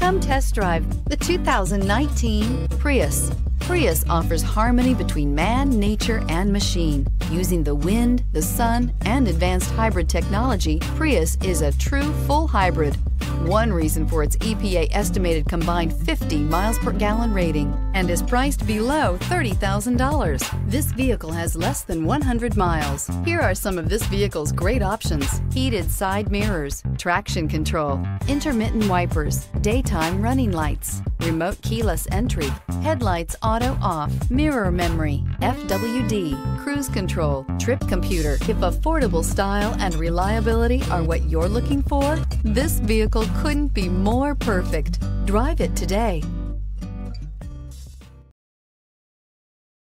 Come test drive the 2019 Prius. Prius offers harmony between man, nature, and machine. Using the wind, the sun, and advanced hybrid technology, Prius is a true full hybrid. One reason for its EPA estimated combined 50 miles per gallon rating and is priced below $30,000. This vehicle has less than 100 miles. Here are some of this vehicle's great options. Heated side mirrors, traction control, intermittent wipers, daytime running lights, remote keyless entry, headlights auto off, mirror memory, FWD, cruise control, trip computer. If affordable style and reliability are what you're looking for, this vehicle couldn't be more perfect. Drive it today.